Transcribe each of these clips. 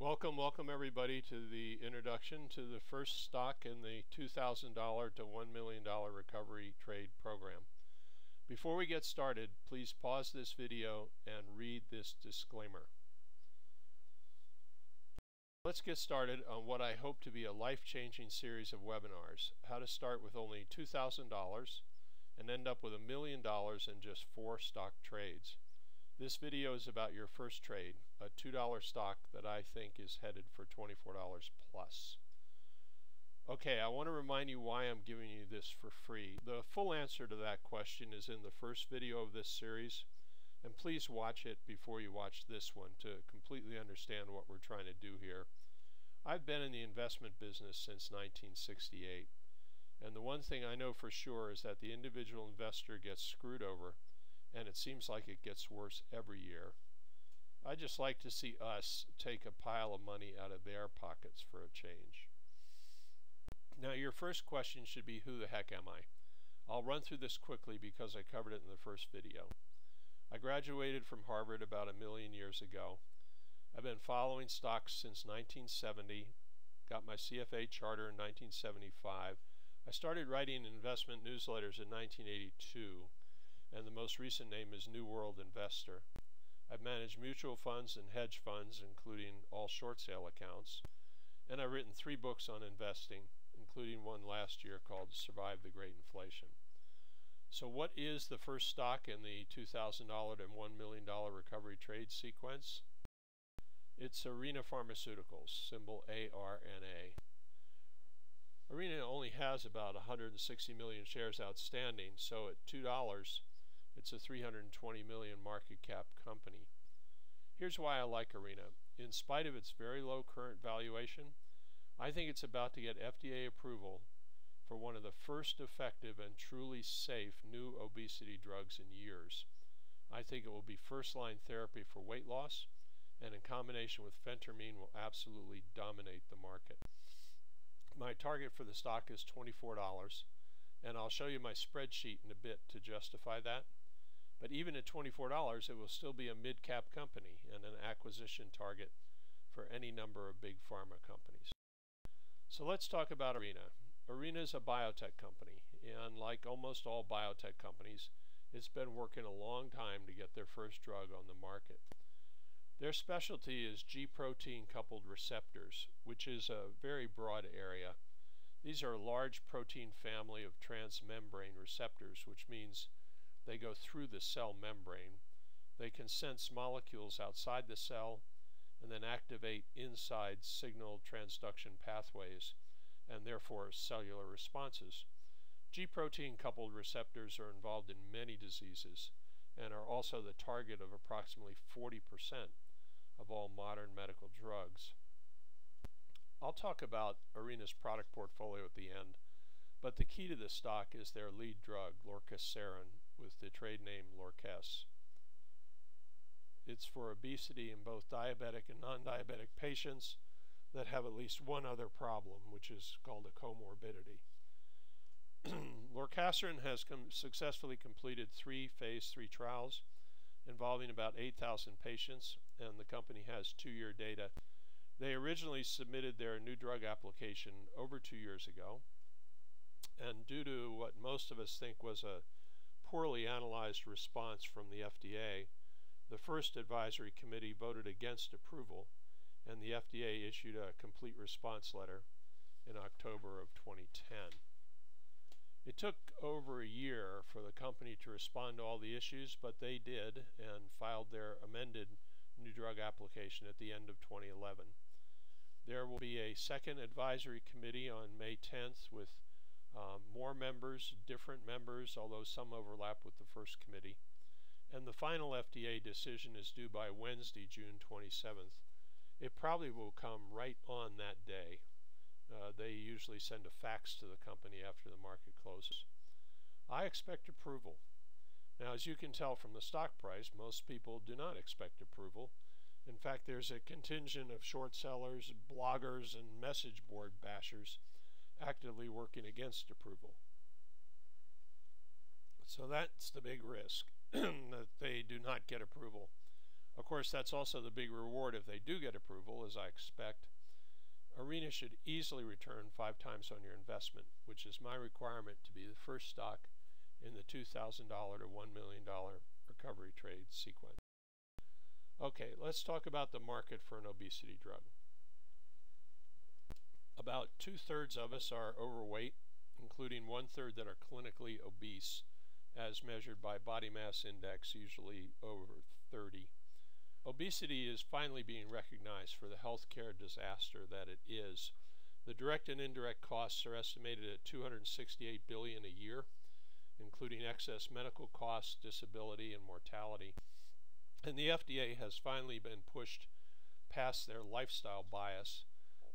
Welcome, welcome everybody to the introduction to the first stock in the $2,000 to $1 million recovery trade program. Before we get started, please pause this video and read this disclaimer. Let's get started on what I hope to be a life-changing series of webinars, how to start with only $2,000 and end up with a million dollars in just four stock trades. This video is about your first trade, a $2 stock that I think is headed for $24 plus. Okay, I want to remind you why I'm giving you this for free. The full answer to that question is in the first video of this series, and please watch it before you watch this one to completely understand what we're trying to do here. I've been in the investment business since 1968, and the one thing I know for sure is that the individual investor gets screwed over and it seems like it gets worse every year. I just like to see us take a pile of money out of their pockets for a change. Now your first question should be who the heck am I? I'll run through this quickly because I covered it in the first video. I graduated from Harvard about a million years ago. I've been following stocks since 1970, got my CFA charter in 1975. I started writing investment newsletters in 1982 and the most recent name is New World Investor. I've managed mutual funds and hedge funds, including all short sale accounts, and I've written three books on investing, including one last year called Survive the Great Inflation. So what is the first stock in the $2,000 and $1 million recovery trade sequence? It's Arena Pharmaceuticals, symbol ARNA. Arena only has about 160 million shares outstanding, so at $2, it's a 320 million market cap company. Here's why I like Arena. In spite of its very low current valuation, I think it's about to get FDA approval for one of the first effective and truly safe new obesity drugs in years. I think it will be first line therapy for weight loss and in combination with phentermine will absolutely dominate the market. My target for the stock is $24 and I'll show you my spreadsheet in a bit to justify that. But even at $24, it will still be a mid-cap company and an acquisition target for any number of big pharma companies. So let's talk about Arena. Arena is a biotech company, and like almost all biotech companies, it's been working a long time to get their first drug on the market. Their specialty is G protein coupled receptors, which is a very broad area. These are a large protein family of transmembrane receptors, which means they go through the cell membrane. They can sense molecules outside the cell and then activate inside signal transduction pathways and therefore cellular responses. G protein coupled receptors are involved in many diseases and are also the target of approximately 40% of all modern medical drugs. I'll talk about Arena's product portfolio at the end, but the key to this stock is their lead drug, lorcaserin, with the trade name Lorqess. It's for obesity in both diabetic and non-diabetic patients that have at least one other problem, which is called a comorbidity. Lorcaserin has com successfully completed three phase 3 trials involving about 8,000 patients, and the company has two-year data. They originally submitted their new drug application over two years ago, and due to what most of us think was a poorly analyzed response from the FDA, the first advisory committee voted against approval, and the FDA issued a complete response letter in October of 2010. It took over a year for the company to respond to all the issues, but they did and filed their amended new drug application at the end of 2011. There will be a second advisory committee on May 10th with um, more members, different members, although some overlap with the first committee. And the final FDA decision is due by Wednesday, June 27th. It probably will come right on that day. Uh, they usually send a fax to the company after the market closes. I expect approval. Now, as you can tell from the stock price, most people do not expect approval. In fact, there's a contingent of short sellers, bloggers, and message board bashers actively working against approval. So that's the big risk, that they do not get approval. Of course, that's also the big reward if they do get approval, as I expect. Arena should easily return five times on your investment, which is my requirement to be the first stock in the $2,000 to $1 million recovery trade sequence. Okay, let's talk about the market for an obesity drug. About two thirds of us are overweight, including one third that are clinically obese, as measured by body mass index, usually over 30. Obesity is finally being recognized for the healthcare disaster that it is. The direct and indirect costs are estimated at 268 billion a year, including excess medical costs, disability, and mortality. And the FDA has finally been pushed past their lifestyle bias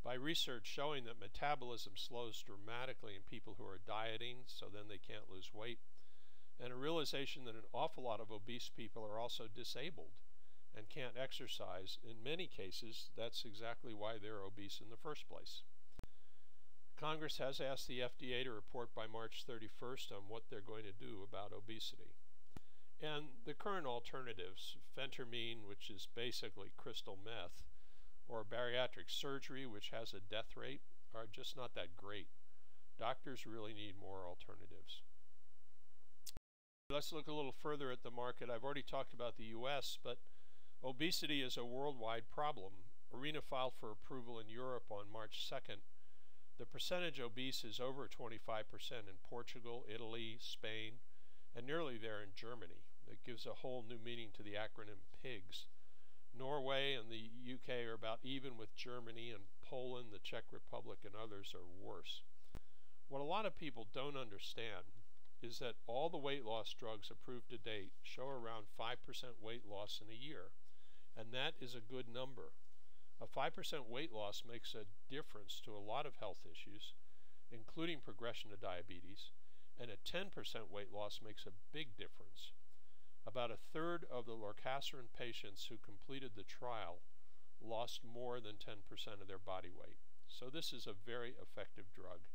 by research showing that metabolism slows dramatically in people who are dieting, so then they can't lose weight, and a realization that an awful lot of obese people are also disabled and can't exercise. In many cases, that's exactly why they're obese in the first place. Congress has asked the FDA to report by March 31st on what they're going to do about obesity. And the current alternatives, phentermine, which is basically crystal meth, or bariatric surgery, which has a death rate, are just not that great. Doctors really need more alternatives. Let's look a little further at the market. I've already talked about the US, but Obesity is a worldwide problem. Arena filed for approval in Europe on March 2nd. The percentage obese is over 25% in Portugal, Italy, Spain, and nearly there in Germany. It gives a whole new meaning to the acronym PIGS. Norway and the UK are about even with Germany, and Poland, the Czech Republic, and others are worse. What a lot of people don't understand is that all the weight loss drugs approved to date show around 5% weight loss in a year and that is a good number. A 5% weight loss makes a difference to a lot of health issues, including progression to diabetes, and a 10% weight loss makes a big difference. About a third of the lorcaserin patients who completed the trial lost more than 10% of their body weight. So this is a very effective drug.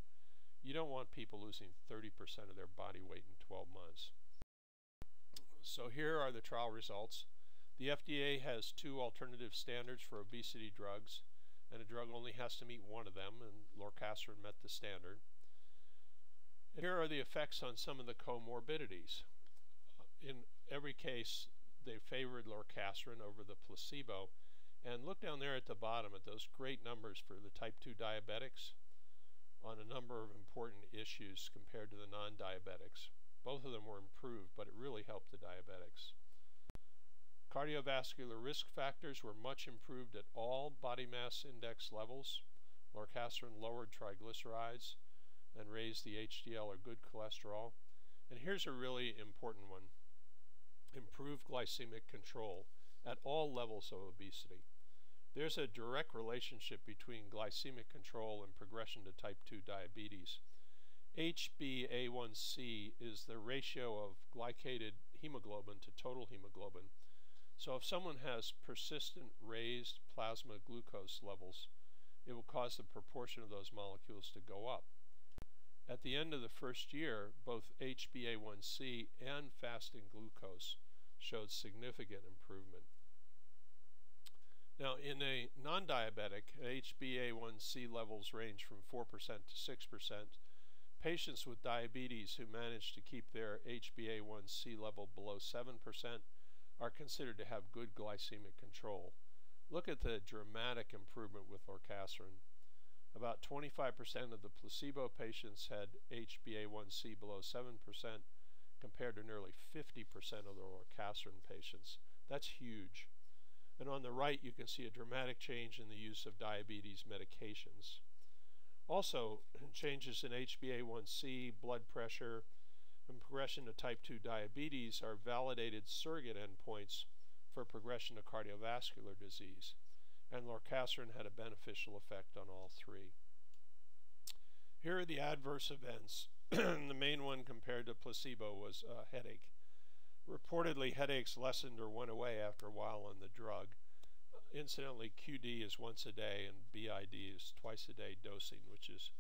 You don't want people losing 30% of their body weight in 12 months. So here are the trial results. The FDA has two alternative standards for obesity drugs, and a drug only has to meet one of them, and lorcaserin met the standard. And here are the effects on some of the comorbidities. In every case, they favored lorcaserin over the placebo. And look down there at the bottom at those great numbers for the type 2 diabetics on a number of important issues compared to the non diabetics. Both of them were improved, but it really helped the diabetics. Cardiovascular risk factors were much improved at all body mass index levels. Lorcaserin lowered triglycerides and raised the HDL or good cholesterol. And here's a really important one improved glycemic control at all levels of obesity. There's a direct relationship between glycemic control and progression to type 2 diabetes. HbA1c is the ratio of glycated hemoglobin to total hemoglobin. So if someone has persistent raised plasma glucose levels, it will cause the proportion of those molecules to go up. At the end of the first year, both HbA1c and fasting glucose showed significant improvement. Now, in a non diabetic, HbA1c levels range from 4% to 6%. Patients with diabetes who manage to keep their HbA1c level below 7% are considered to have good glycemic control. Look at the dramatic improvement with lorcaserin. About 25% of the placebo patients had HbA1c below 7% compared to nearly 50% of the lorcaserin patients. That's huge. And on the right, you can see a dramatic change in the use of diabetes medications. Also, changes in HbA1c, blood pressure, and progression to type 2 diabetes are validated surrogate endpoints for progression to cardiovascular disease, and lorcaserin had a beneficial effect on all three. Here are the adverse events. the main one compared to placebo was a headache. Reportedly, headaches lessened or went away after a while on the drug. Incidentally, QD is once a day and BID is twice a day dosing, which is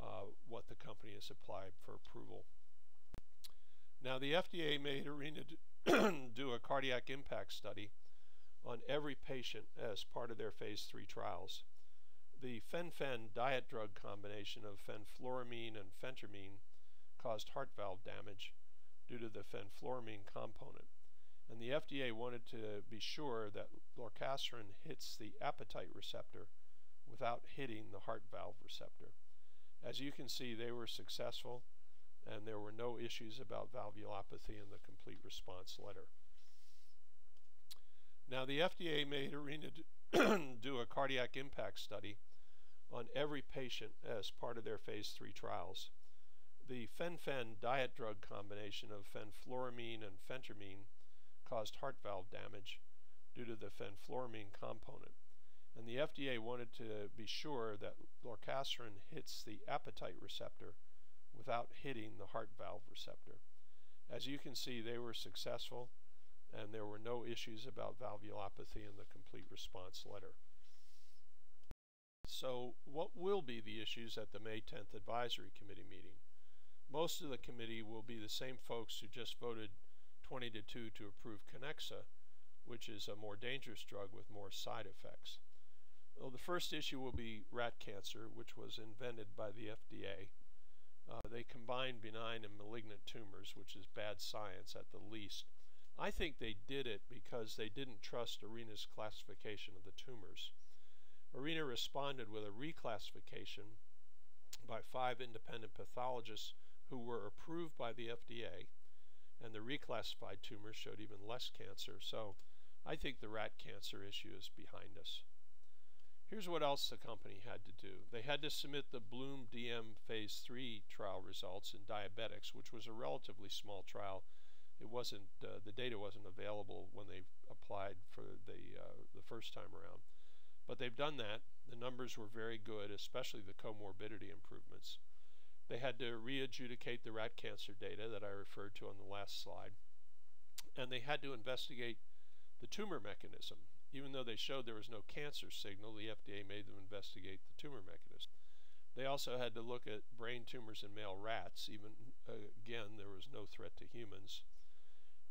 uh, what the company has applied for approval. Now, the FDA made Arena do a cardiac impact study on every patient as part of their phase 3 trials. The fen-phen diet drug combination of fenfluramine and phentermine caused heart valve damage due to the fenfluramine component. And the FDA wanted to be sure that lorcaserin hits the appetite receptor without hitting the heart valve receptor. As you can see, they were successful and there were no issues about valvulopathy in the complete response letter. Now, the FDA made Arena do a cardiac impact study on every patient as part of their phase 3 trials. The fen-phen diet drug combination of fenfluramine and phentermine caused heart valve damage due to the fenfluramine component. And the FDA wanted to be sure that lorcaserin hits the appetite receptor without hitting the heart valve receptor. As you can see, they were successful and there were no issues about valvulopathy in the complete response letter. So, what will be the issues at the May 10th advisory committee meeting? Most of the committee will be the same folks who just voted 20 to 2 to approve Qnexa, which is a more dangerous drug with more side effects. Well, the first issue will be rat cancer, which was invented by the FDA. Uh, they combine benign and malignant tumors, which is bad science at the least. I think they did it because they didn't trust Arena's classification of the tumors. Arena responded with a reclassification by five independent pathologists who were approved by the FDA, and the reclassified tumors showed even less cancer. So I think the rat cancer issue is behind us. Here's what else the company had to do. They had to submit the Bloom DM phase 3 trial results in diabetics, which was a relatively small trial. It wasn't uh, the data wasn't available when they applied for the uh, the first time around. But they've done that. The numbers were very good, especially the comorbidity improvements. They had to re-adjudicate the rat cancer data that I referred to on the last slide. And they had to investigate the tumor mechanism. Even though they showed there was no cancer signal, the FDA made them investigate the tumor mechanism. They also had to look at brain tumors in male rats. Even uh, again, there was no threat to humans.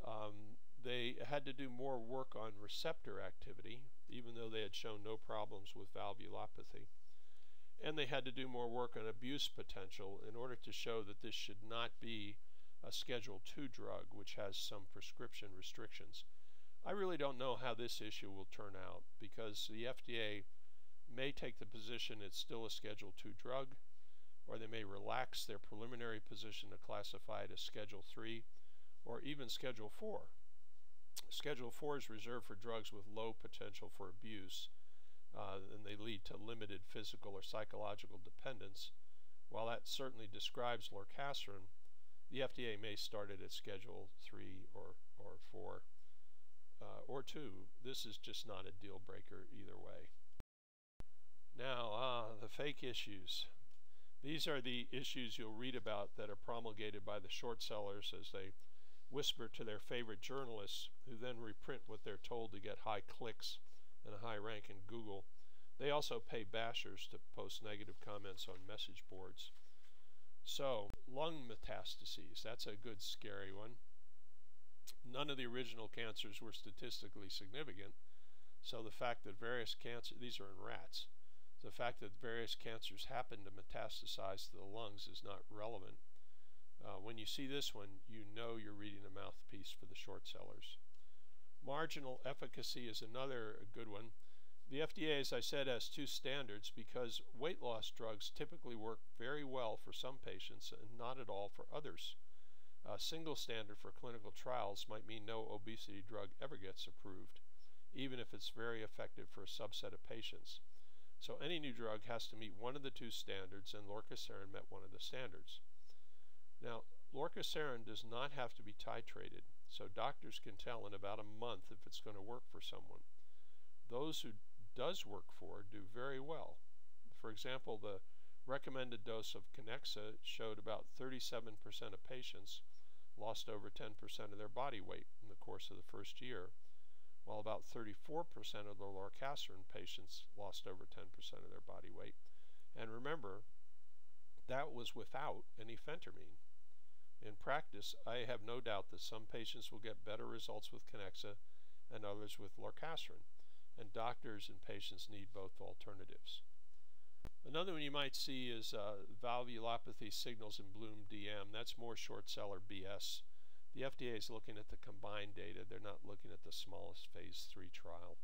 Um, they had to do more work on receptor activity, even though they had shown no problems with valvulopathy. And they had to do more work on abuse potential in order to show that this should not be a Schedule II drug, which has some prescription restrictions. I really don't know how this issue will turn out because the FDA may take the position it's still a Schedule II drug, or they may relax their preliminary position to classify it as Schedule III or even Schedule 4. Schedule 4 is reserved for drugs with low potential for abuse, uh, and they lead to limited physical or psychological dependence. While that certainly describes lorcaserin, the FDA may start it at Schedule 3 or, or 4 uh, or two, this is just not a deal breaker either way. Now, uh, the fake issues. These are the issues you'll read about that are promulgated by the short sellers as they whisper to their favorite journalists, who then reprint what they're told to get high clicks and a high rank in Google. They also pay bashers to post negative comments on message boards. So, lung metastases, that's a good scary one. None of the original cancers were statistically significant. So the fact that various cancers, these are in rats, the fact that various cancers happen to metastasize to the lungs is not relevant. Uh, when you see this one, you know you're reading a mouthpiece for the short sellers. Marginal efficacy is another good one. The FDA, as I said, has two standards because weight loss drugs typically work very well for some patients and not at all for others. A single standard for clinical trials might mean no obesity drug ever gets approved, even if it's very effective for a subset of patients. So any new drug has to meet one of the two standards, and lorcaserin met one of the standards. Now, lorcaserin does not have to be titrated, so doctors can tell in about a month if it's going to work for someone. Those who does work for do very well. For example, the recommended dose of Qnexa showed about 37% of patients lost over 10% of their body weight in the course of the first year, while about 34% of the lorcaserin patients lost over 10% of their body weight. And remember, that was without any phentermine. In practice, I have no doubt that some patients will get better results with Qnexa and others with lorcaserin. and doctors and patients need both alternatives. Another one you might see is uh, valvulopathy signals in Bloom DM. That's more short seller BS. The FDA is looking at the combined data. They're not looking at the smallest phase 3 trial.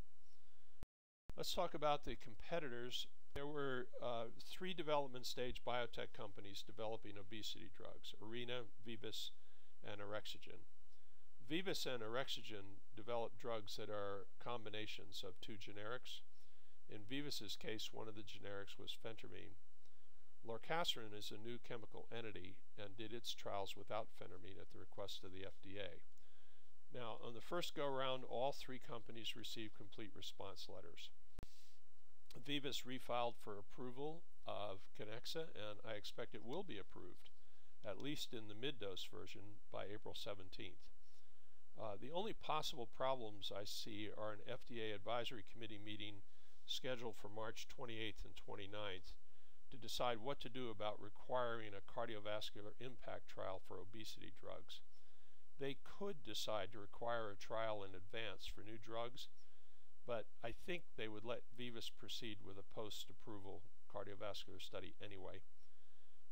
Let's talk about the competitors. There were uh, three development stage biotech companies developing obesity drugs, Arena, Vivus, and Orexigen. Vivus and Orexigen developed drugs that are combinations of two generics, in Vivus's case, one of the generics was phentermine. Lorcaserin is a new chemical entity and did its trials without phentermine at the request of the FDA. Now, on the first go round, all three companies received complete response letters. Vivus refiled for approval of Qnexa, and I expect it will be approved, at least in the mid dose version, by April 17th. Uh, the only possible problems I see are an FDA advisory committee meeting scheduled for March 28th and 29th to decide what to do about requiring a cardiovascular impact trial for obesity drugs. They could decide to require a trial in advance for new drugs, but I think they would let Vivus proceed with a post approval cardiovascular study anyway.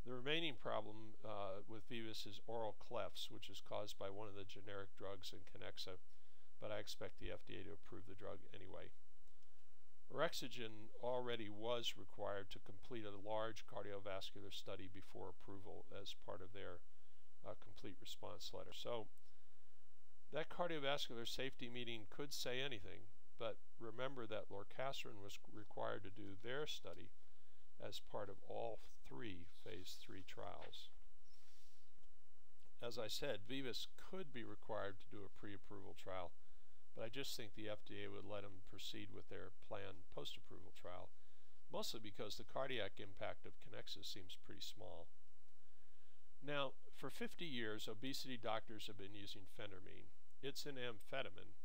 The remaining problem uh, with Vivus is oral clefts, which is caused by one of the generic drugs in Qnexa, but I expect the FDA to approve the drug anyway. Orexigen already was required to complete a large cardiovascular study before approval as part of their uh, complete response letter. So that cardiovascular safety meeting could say anything, but remember that lorcaserin was required to do their study as part of all three phase 3 trials. As I said, Vivus could be required to do a pre-approval trial but I just think the FDA would let them proceed with their planned post approval trial, mostly because the cardiac impact of Qnexa seems pretty small. Now, for 50 years, obesity doctors have been using phentermine. It's an amphetamine,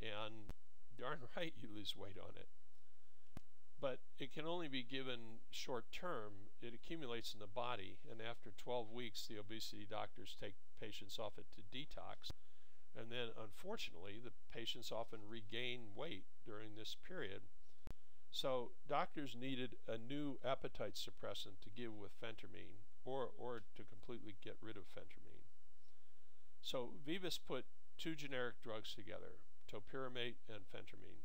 and darn right you lose weight on it. But it can only be given short term. It accumulates in the body, and after 12 weeks, the obesity doctors take patients off it to detox and then, unfortunately, the patients often regain weight during this period. So, doctors needed a new appetite suppressant to give with phentermine or, or to completely get rid of phentermine. So, Vivus put two generic drugs together, topiramate and phentermine.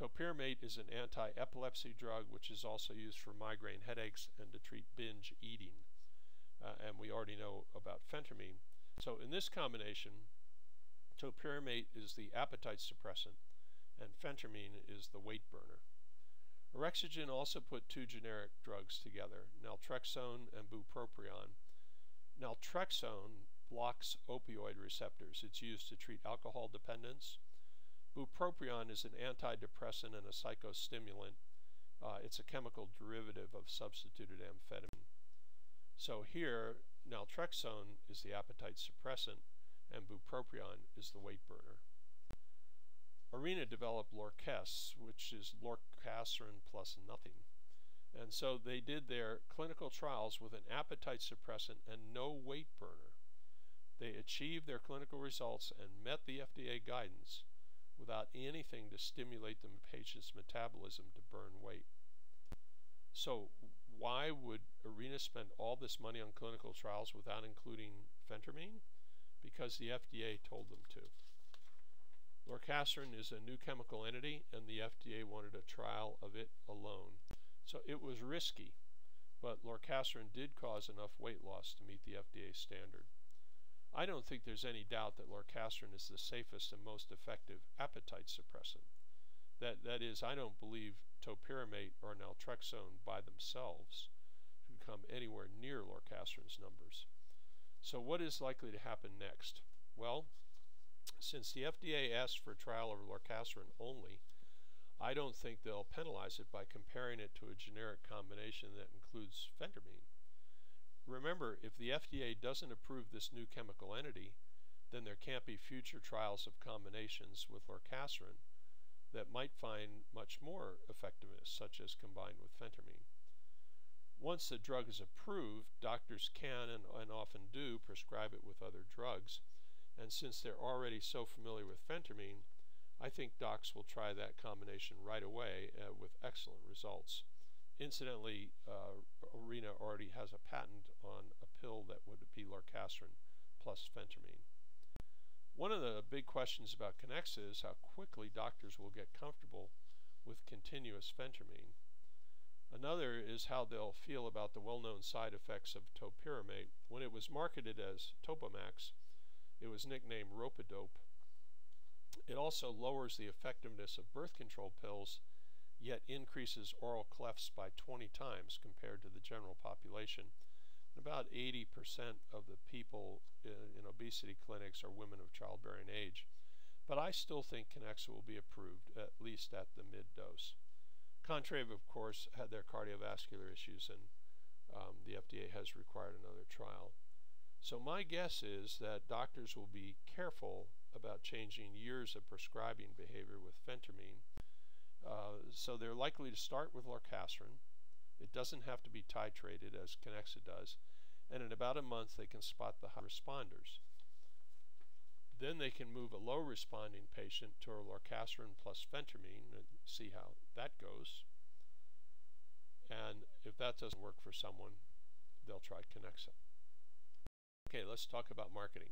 Topiramate is an anti epilepsy drug which is also used for migraine headaches and to treat binge eating. Uh, and we already know about phentermine. So, in this combination, Topiramate is the appetite suppressant, and phentermine is the weight burner. Orexigen also put two generic drugs together, naltrexone and bupropion. Naltrexone blocks opioid receptors. It's used to treat alcohol dependence. Bupropion is an antidepressant and a psychostimulant. Uh, it's a chemical derivative of substituted amphetamine. So here, naltrexone is the appetite suppressant, and bupropion is the weight burner. Arena developed Lorqess, which is lorcaserin plus nothing. And so they did their clinical trials with an appetite suppressant and no weight burner. They achieved their clinical results and met the FDA guidance without anything to stimulate the patient's metabolism to burn weight. So, why would Arena spend all this money on clinical trials without including phentermine? because the FDA told them to. Lorcaserin is a new chemical entity, and the FDA wanted a trial of it alone. So it was risky, but lorcaserin did cause enough weight loss to meet the FDA standard. I don't think there's any doubt that lorcaserin is the safest and most effective appetite suppressant. That, that is, I don't believe topiramate or naltrexone by themselves could come anywhere near lorcaserin's numbers. So, what is likely to happen next? Well, since the FDA asked for a trial of lorcaserin only, I don't think they'll penalize it by comparing it to a generic combination that includes phentermine. Remember, if the FDA doesn't approve this new chemical entity, then there can't be future trials of combinations with lorcaserin that might find much more effectiveness, such as combined with phentermine. Once the drug is approved, doctors can and, and, often do prescribe it with other drugs. And since they're already so familiar with phentermine, I think docs will try that combination right away uh, with excellent results. Incidentally, uh, Arena already has a patent on a pill that would be lorcaserin plus phentermine. One of the big questions about Qnexa is how quickly doctors will get comfortable with continuous phentermine. Another is how they'll feel about the well-known side effects of topiramate. When it was marketed as Topamax, it was nicknamed Ropidope. It also lowers the effectiveness of birth control pills, yet increases oral clefts by 20 times compared to the general population. About 80% of the people in, in obesity clinics are women of childbearing age. But I still think Qnexa will be approved, at least at the mid dose. Contrave, of course, had their cardiovascular issues, and um, the FDA has required another trial. So my guess is that doctors will be careful about changing years of prescribing behavior with phentermine. Uh, so they're likely to start with lorcaserin. It doesn't have to be titrated as Qnexa does. And in about a month, they can spot the high responders. Then they can move a low responding patient to a lorcaserin plus phentermine and see how that goes. And if that doesn't work for someone, they'll try Qnexa. Okay, let's talk about marketing.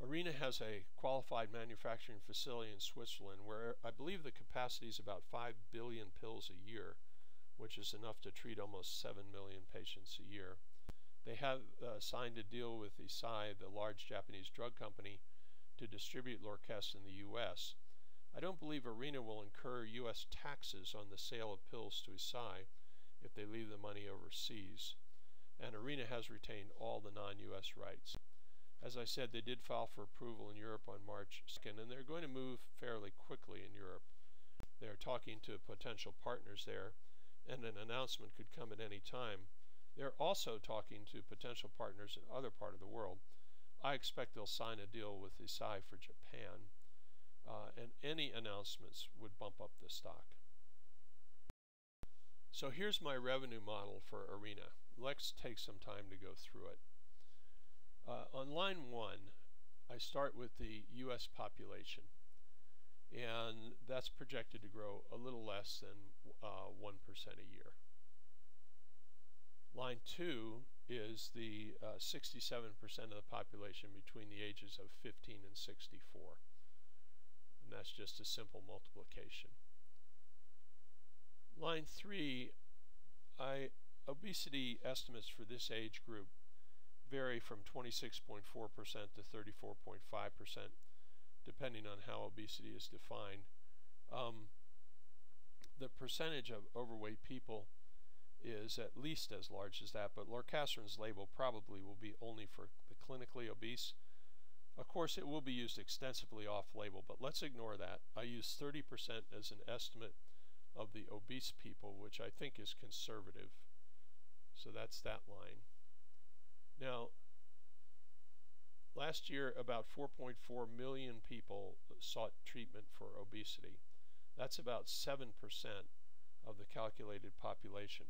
Arena has a qualified manufacturing facility in Switzerland where I believe the capacity is about 5 billion pills a year, which is enough to treat almost 7 million patients a year. They have uh, signed a deal with Eisai, the large Japanese drug company, to distribute Lorcaserin in the U.S. I don't believe Arena will incur U.S. taxes on the sale of pills to Eisai if they leave the money overseas, and Arena has retained all the non-U.S. rights. As I said, they did file for approval in Europe on March 2nd, and they're going to move fairly quickly in Europe. They're talking to potential partners there, and an announcement could come at any time. They're also talking to potential partners in other part of the world. I expect they'll sign a deal with Eisai for Japan, uh, and any announcements would bump up the stock. So here's my revenue model for Arena. Let's take some time to go through it. Uh, on line one, I start with the U.S. population, and that's projected to grow a little less than uh, 1% a year. Line 2 is the 67% uh, of the population between the ages of 15 and 64. And that's just a simple multiplication. Line 3, I, obesity estimates for this age group vary from 26.4% to 34.5%, depending on how obesity is defined. Um, the percentage of overweight people is at least as large as that, but lorcaserin's label probably will be only for the clinically obese. Of course, it will be used extensively off-label, but let's ignore that. I use 30% as an estimate of the obese people, which I think is conservative. So that's that line. Now, last year about 4.4 million people sought treatment for obesity. That's about 7% of the calculated population.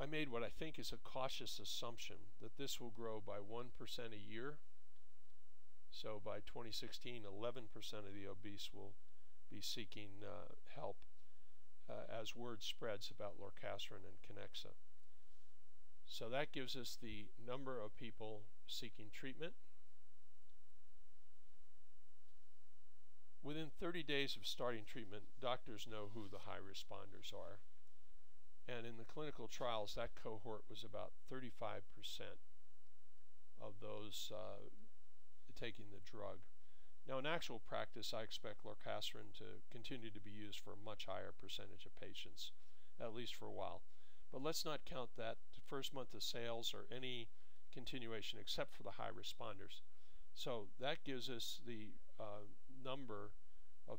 I made what I think is a cautious assumption that this will grow by 1% a year. So by 2016, 11% of the obese will be seeking uh, help uh, as word spreads about lorcaserin and Qnexa. So that gives us the number of people seeking treatment. Within 30 days of starting treatment, doctors know who the high responders are. And in the clinical trials, that cohort was about 35% of those uh, taking the drug. Now, in actual practice, I expect lorcaserin to continue to be used for a much higher percentage of patients, at least for a while. But let's not count that first month of sales or any continuation except for the high responders. So that gives us the uh, number of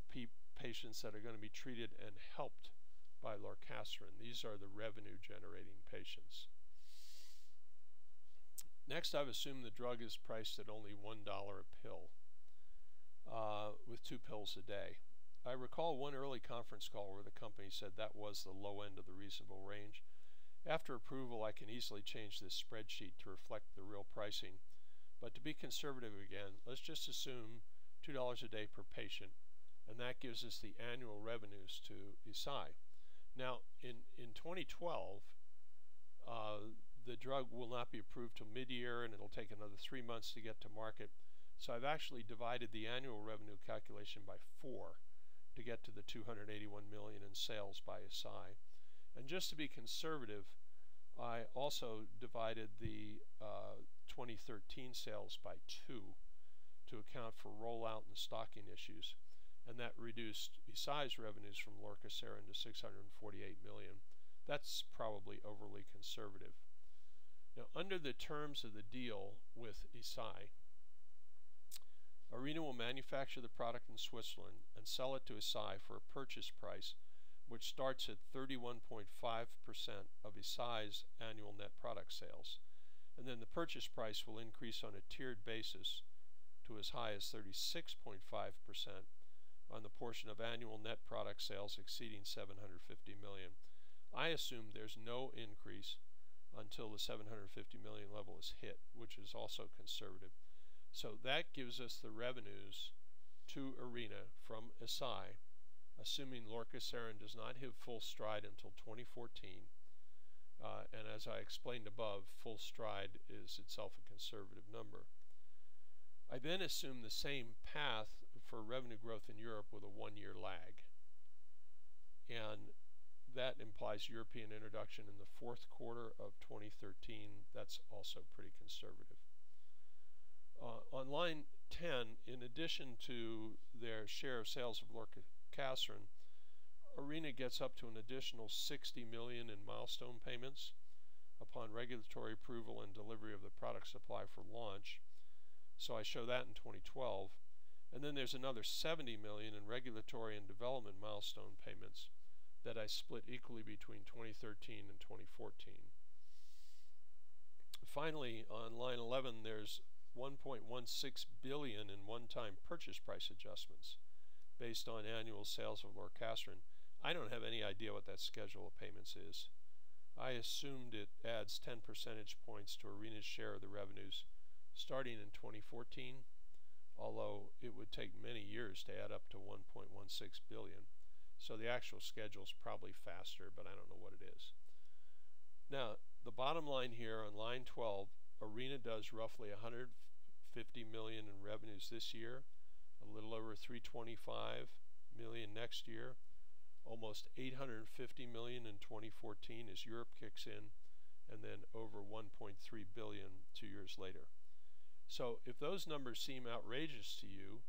patients that are going to be treated and helped by lorcaserin. These are the revenue generating patients. Next, I've assumed the drug is priced at only $1 a pill uh, with two pills a day. I recall one early conference call where the company said that was the low end of the reasonable range. After approval, I can easily change this spreadsheet to reflect the real pricing. But to be conservative again, let's just assume $2 a day per patient, and that gives us the annual revenues to Eisai. Now, in, in 2012, uh, the drug will not be approved till mid-year, and it'll take another three months to get to market. So I've actually divided the annual revenue calculation by four to get to the 281 million in sales by Eisai. And just to be conservative, I also divided the uh, 2013 sales by two to account for rollout and stocking issues, and that reduced Eisai's revenues from Lorcaserin to 648 million. That's probably overly conservative. Now, under the terms of the deal with Eisai, Arena will manufacture the product in Switzerland and sell it to Eisai for a purchase price which starts at 31.5% of Eisai's annual net product sales. And then the purchase price will increase on a tiered basis to as high as 36.5% on the portion of annual net product sales exceeding 750 million. I assume there's no increase until the 750 million level is hit, which is also conservative. So that gives us the revenues to Arena from Eisai, assuming Lorcaserin does not hit full stride until 2014. Uh, and as I explained above, full stride is itself a conservative number. I then assume the same path for revenue growth in Europe with a one year lag. And that implies European introduction in the fourth quarter of 2013. That's also pretty conservative. Uh, on line 10, in addition to their share of sales of lorcaserin, Arena gets up to an additional 60 million in milestone payments upon regulatory approval and delivery of the product supply for launch. So I show that in 2012. And then there's another 70 million in regulatory and development milestone payments that I split equally between 2013 and 2014. Finally, on line 11, there's 1.16 billion in one-time purchase price adjustments based on annual sales of lorcaserin. I don't have any idea what that schedule of payments is. I assumed it adds 10 percentage points to Arena's share of the revenues starting in 2014, although it would take many years to add up to 1.16 billion. So the actual schedule is probably faster, but I don't know what it is. Now, the bottom line here on line 12, Arena does roughly 150 million in revenues this year, a little over 325 million next year, almost 850 million in 2014 as Europe kicks in, and then over 1.3 billion two years later. So if those numbers seem outrageous to you,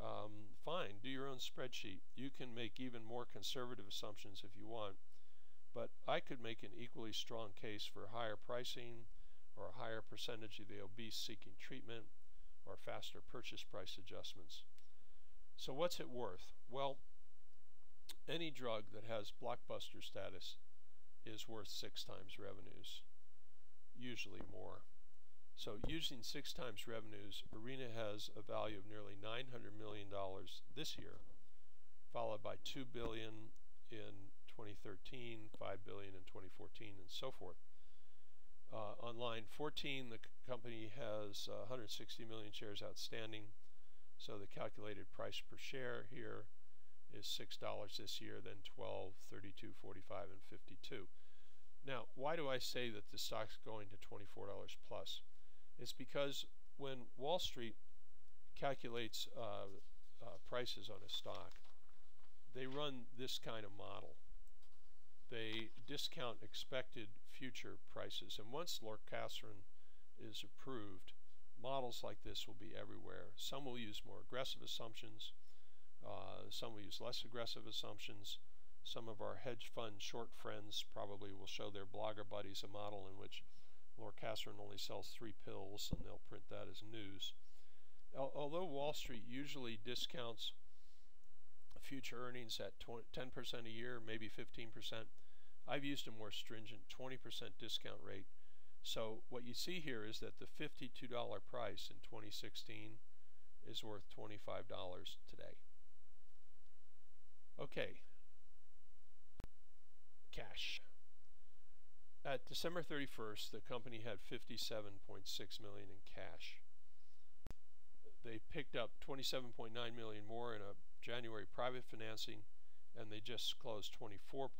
um, fine, do your own spreadsheet. You can make even more conservative assumptions if you want, but I could make an equally strong case for higher pricing or a higher percentage of the obese seeking treatment or faster purchase price adjustments. So what's it worth? Well, any drug that has blockbuster status is worth six times revenues, usually more. So using six times revenues, Arena has a value of nearly $900 million this year, followed by 2 billion in 2013, $5 billion in 2014, and so forth. Uh, on line 14, the company has uh, 160 million shares outstanding, so the calculated price per share here is $6 this year, then 12, 32, 45, and 52. Now, why do I say that the stock's going to $24 plus? It's because when Wall Street calculates uh, uh, prices on a stock, they run this kind of model. They discount expected future prices, and once lorcaserin is approved, models like this will be everywhere. Some will use more aggressive assumptions, uh, some will use less aggressive assumptions. Some of our hedge fund short friends probably will show their blogger buddies a model in which lorcaserin only sells three pills, and they'll print that as news. Although Wall Street usually discounts future earnings at 10% a year, maybe 15%, I've used a more stringent 20% discount rate. So what you see here is that the $52 price in 2016 is worth $25 today. Okay. Cash. At December 31st, the company had 57.6 million in cash. they picked up 27.9 million more in a January private financing, and they just closed 24.7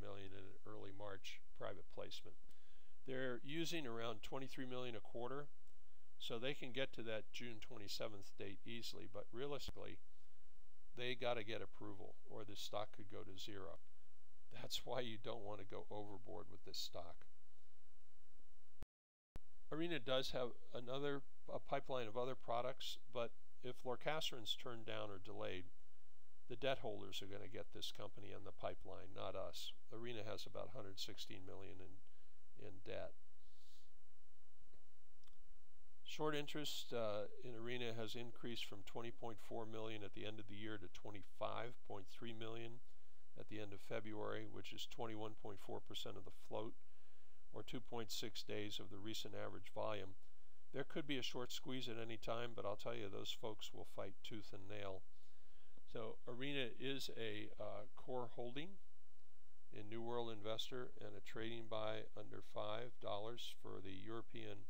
million in an early March private placement. They're using around 23 million a quarter, so they can get to that June 27th date easily, but realistically, they got to get approval or the stock could go to zero. That's why you don't want to go overboard with this stock. Arena does have another a pipeline of other products, but if lorcaserin's turned down or delayed, the debt holders are going to get this company on the pipeline, not us. Arena has about 116 million in in debt. Short interest uh, in Arena has increased from 20.4 million at the end of the year to 25.3 million at the end of February, which is 21.4% of the float or 2.6 days of the recent average volume. There could be a short squeeze at any time, but I'll tell you, those folks will fight tooth and nail. So Arena is a uh, core holding in New World Investor and a trading buy under $5 for the European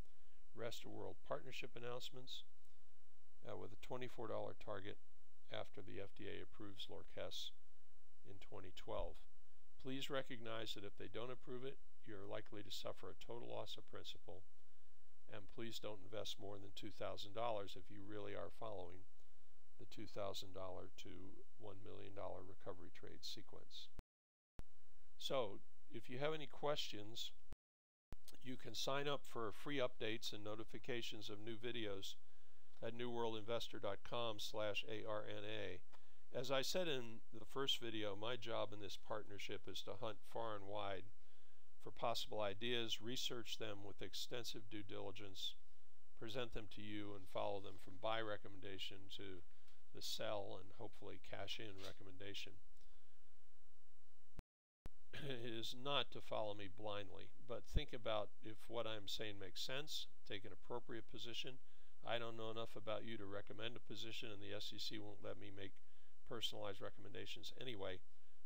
Rest of World Partnership announcements uh, with a $24 target after the FDA approves Lorcaserin in 2012. Please recognize that if they don't approve it, you're likely to suffer a total loss of principal. And please don't invest more than $2,000 if you really are following the $2,000 to $1 million recovery trade sequence. So, if you have any questions, you can sign up for free updates and notifications of new videos at newworldinvestor.com slash ARNA. As I said in the first video, my job in this partnership is to hunt far and wide for possible ideas, research them with extensive due diligence, present them to you, and follow them from buy recommendation to the sell and hopefully cash in recommendation. is not to follow me blindly, but think about if what I'm saying makes sense, take an appropriate position. I don't know enough about you to recommend a position, and the SEC won't let me make personalized recommendations anyway.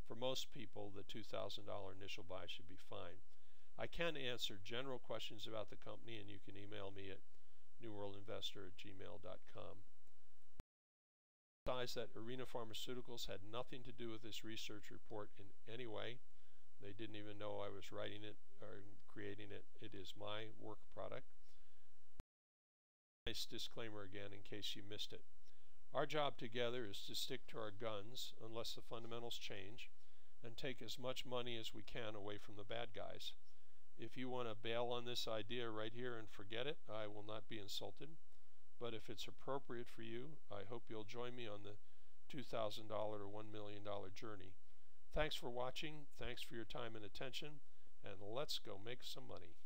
For most people, the $2,000 initial buy should be fine. I can answer general questions about the company, and you can email me at newworldinvestor at gmail.com. That Arena Pharmaceuticals had nothing to do with this research report in any way. They didn't even know I was writing it or creating it. It is my work product. Nice disclaimer again in case you missed it. Our job together is to stick to our guns unless the fundamentals change and take as much money as we can away from the bad guys. If you want to bail on this idea right here and forget it, I will not be insulted. But if it's appropriate for you, I hope you'll join me on the $2,000 or $1 million journey. Thanks for watching. Thanks for your time and attention. And let's go make some money.